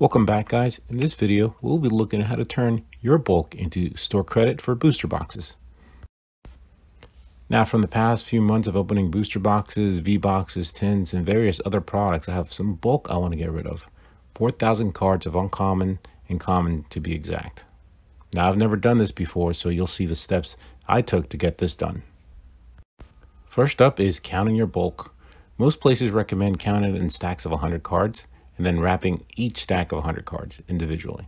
Welcome back guys. In this video, we'll be looking at how to turn your bulk into store credit for booster boxes. Now from the past few months of opening booster boxes, V-boxes, tins, and various other products, I have some bulk I want to get rid of. 4,000 cards of uncommon and common to be exact. Now I've never done this before, so you'll see the steps I took to get this done. First up is counting your bulk. Most places recommend counting in stacks of 100 cards and then wrapping each stack of 100 cards individually.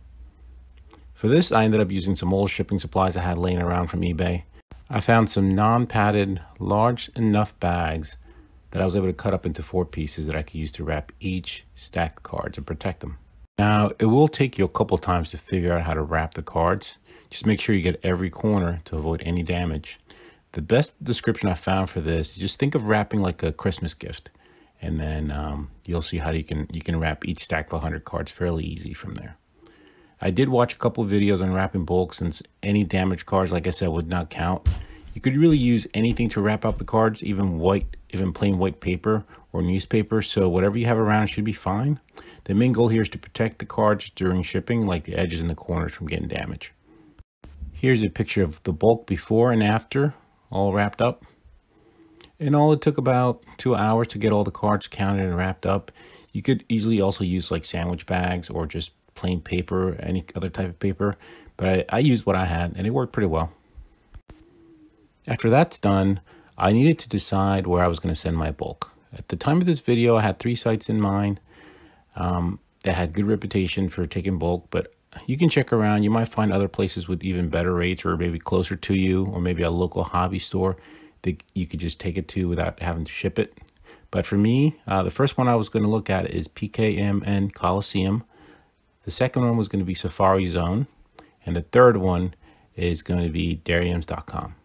For this, I ended up using some old shipping supplies I had laying around from eBay. I found some non-padded, large enough bags that I was able to cut up into four pieces that I could use to wrap each stack of cards and protect them. Now, it will take you a couple times to figure out how to wrap the cards. Just make sure you get every corner to avoid any damage. The best description I found for this, just think of wrapping like a Christmas gift and then um, you'll see how you can you can wrap each stack of 100 cards fairly easy from there. I did watch a couple videos on wrapping bulk since any damaged cards, like I said, would not count. You could really use anything to wrap up the cards, even white, even plain white paper or newspaper. So whatever you have around should be fine. The main goal here is to protect the cards during shipping, like the edges and the corners from getting damaged. Here's a picture of the bulk before and after, all wrapped up. And all it took about two hours to get all the cards counted and wrapped up. You could easily also use like sandwich bags or just plain paper, any other type of paper. But I, I used what I had and it worked pretty well. After that's done, I needed to decide where I was going to send my bulk. At the time of this video, I had three sites in mind um, that had good reputation for taking bulk, but you can check around. You might find other places with even better rates or maybe closer to you or maybe a local hobby store that you could just take it to without having to ship it. But for me, uh, the first one I was going to look at is PKMN Colosseum. The second one was going to be Safari Zone. And the third one is going to be Deriums.com.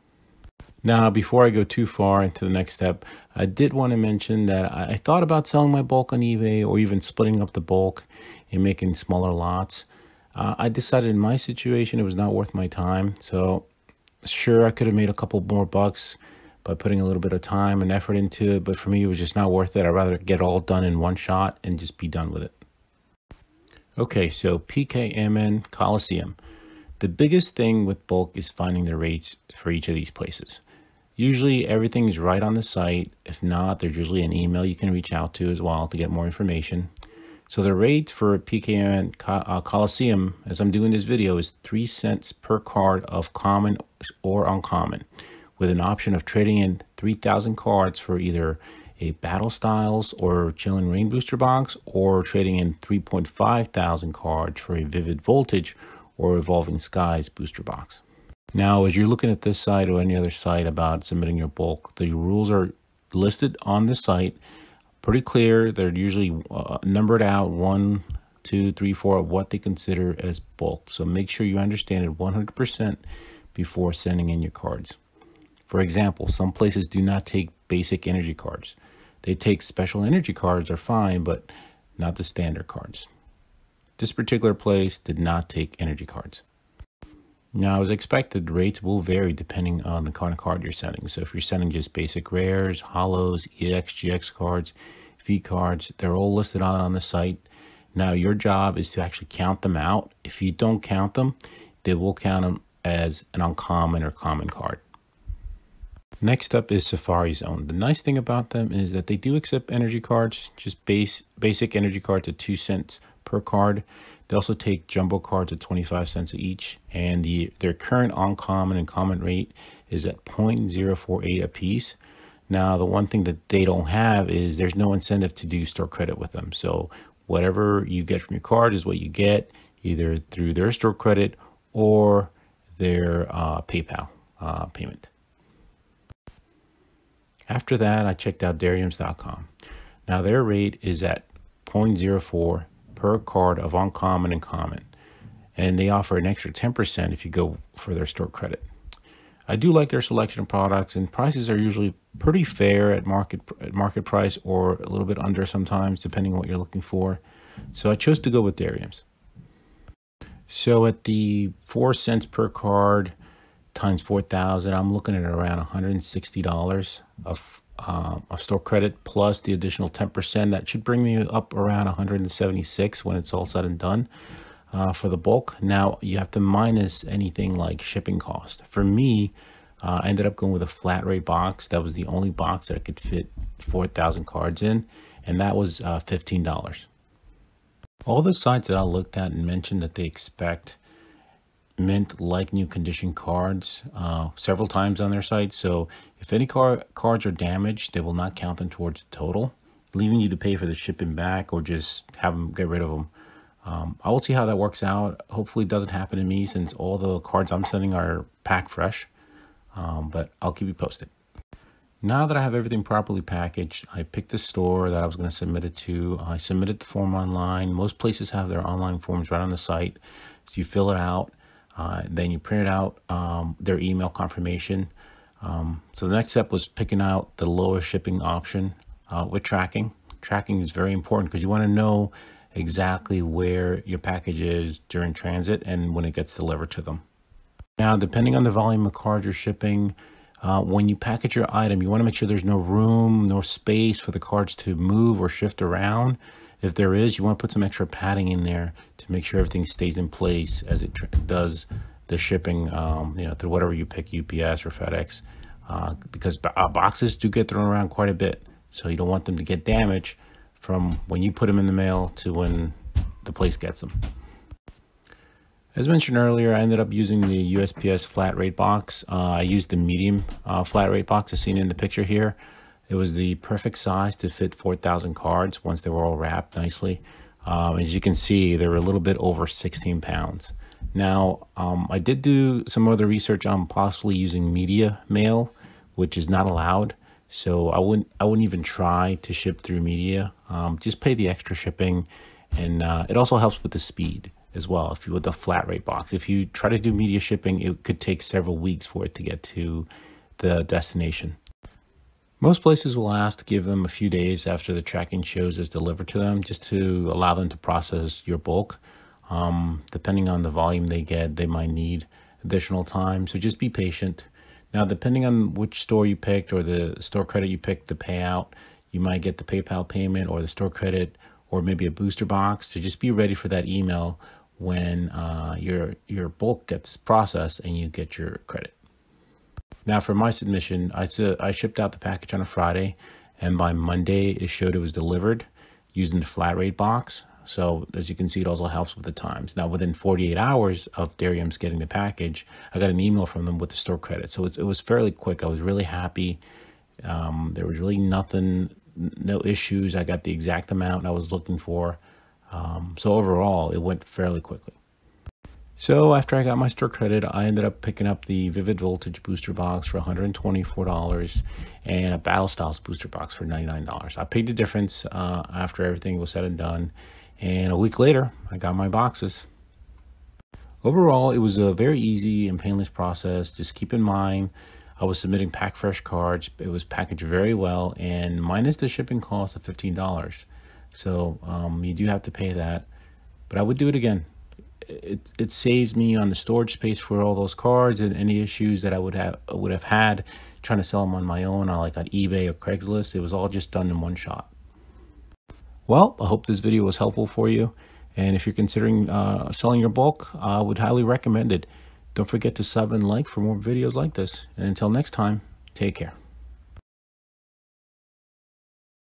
Now, before I go too far into the next step, I did want to mention that I thought about selling my bulk on eBay or even splitting up the bulk and making smaller lots. Uh, I decided in my situation it was not worth my time. So sure, I could have made a couple more bucks by putting a little bit of time and effort into it. But for me, it was just not worth it. I'd rather get all done in one shot and just be done with it. Okay, so PKMN Colosseum. The biggest thing with bulk is finding the rates for each of these places. Usually everything is right on the site. If not, there's usually an email you can reach out to as well to get more information. So the rates for PKMN uh, Colosseum, as I'm doing this video, is 3 cents per card of common or uncommon with an option of trading in 3,000 cards for either a Battle Styles or Chilling Reign booster box, or trading in 3.5 thousand cards for a Vivid Voltage or Evolving Skies booster box. Now, as you're looking at this site or any other site about submitting your bulk, the rules are listed on the site, pretty clear. They're usually uh, numbered out one, two, three, four of what they consider as bulk. So make sure you understand it 100% before sending in your cards. For example, some places do not take basic energy cards. They take special energy cards are fine, but not the standard cards. This particular place did not take energy cards. Now, as expected, rates will vary depending on the kind of card you're sending. So if you're sending just basic rares, holos, EX, GX cards, V cards, they're all listed out on the site. Now, your job is to actually count them out. If you don't count them, they will count them as an uncommon or common card. Next up is Safari Zone. The nice thing about them is that they do accept energy cards, just base basic energy cards at 2 cents per card. They also take jumbo cards at 25 cents each, and the their current uncommon and common rate is at 0.048 a piece. Now, the one thing that they don't have is there's no incentive to do store credit with them. So whatever you get from your card is what you get, either through their store credit or their uh, PayPal uh, payment. After that, I checked out Deriums.com. Now their rate is at 0.04 per card of uncommon and common. And they offer an extra 10% if you go for their store credit. I do like their selection of products and prices are usually pretty fair at market at market price or a little bit under sometimes depending on what you're looking for. So I chose to go with Deriums. So at the 4 cents per card, times 4,000, I'm looking at around $160 of uh, of store credit plus the additional 10%. That should bring me up around 176 when it's all said and done uh, for the bulk. Now you have to minus anything like shipping cost. For me, uh, I ended up going with a flat rate box. That was the only box that I could fit 4,000 cards in, and that was uh, $15. All the sites that I looked at and mentioned that they expect mint like new condition cards uh, several times on their site. So if any car cards are damaged, they will not count them towards the total, leaving you to pay for the shipping back or just have them get rid of them. Um, I will see how that works out. Hopefully it doesn't happen to me since all the cards I'm sending are pack fresh, um, but I'll keep you posted. Now that I have everything properly packaged, I picked the store that I was going to submit it to. I submitted the form online. Most places have their online forms right on the site. So you fill it out, uh, then you print out, um, their email confirmation. Um, so the next step was picking out the lowest shipping option uh, with tracking. Tracking is very important because you want to know exactly where your package is during transit and when it gets delivered to them. Now, depending on the volume of cards you're shipping, uh, when you package your item, you want to make sure there's no room, no space for the cards to move or shift around. If there is, you want to put some extra padding in there to make sure everything stays in place as it does the shipping, um, you know, through whatever you pick, UPS or FedEx, uh, because uh, boxes do get thrown around quite a bit. So you don't want them to get damaged from when you put them in the mail to when the place gets them. As mentioned earlier, I ended up using the USPS flat rate box. Uh, I used the medium uh, flat rate box as seen in the picture here. It was the perfect size to fit 4,000 cards once they were all wrapped nicely. Um, as you can see, they were a little bit over 16 pounds. Now, um, I did do some other research on possibly using media mail, which is not allowed. So I wouldn't I wouldn't even try to ship through media. Um, just pay the extra shipping, and uh, it also helps with the speed as well. If you with the flat rate box, if you try to do media shipping, it could take several weeks for it to get to the destination. Most places will ask to give them a few days after the tracking shows is delivered to them, just to allow them to process your bulk. Um, depending on the volume they get, they might need additional time. So just be patient. Now, depending on which store you picked or the store credit you picked to pay out, you might get the PayPal payment or the store credit or maybe a booster box. So just be ready for that email when uh, your your bulk gets processed and you get your credit. Now, for my submission, I I shipped out the package on a Friday, and by Monday it showed it was delivered using the flat rate box. So as you can see, it also helps with the times. Now, within 48 hours of Derium's getting the package, I got an email from them with the store credit. So it, it was fairly quick. I was really happy. Um, there was really nothing, no issues. I got the exact amount I was looking for. Um, so overall, it went fairly quickly. So after I got my store credit, I ended up picking up the Vivid Voltage booster box for $124 and a Battle Styles booster box for $99. I paid the difference uh, after everything was said and done. And a week later, I got my boxes. Overall, it was a very easy and painless process. Just keep in mind, I was submitting pack fresh cards. It was packaged very well and minus the shipping cost of $15. So um, you do have to pay that, but I would do it again. It, it saves me on the storage space for all those cards and any issues that I would have would have had trying to sell them on my own on like on eBay or Craigslist. It was all just done in one shot. Well, I hope this video was helpful for you. And if you're considering uh, selling your bulk, I would highly recommend it. Don't forget to sub and like for more videos like this. And until next time, take care.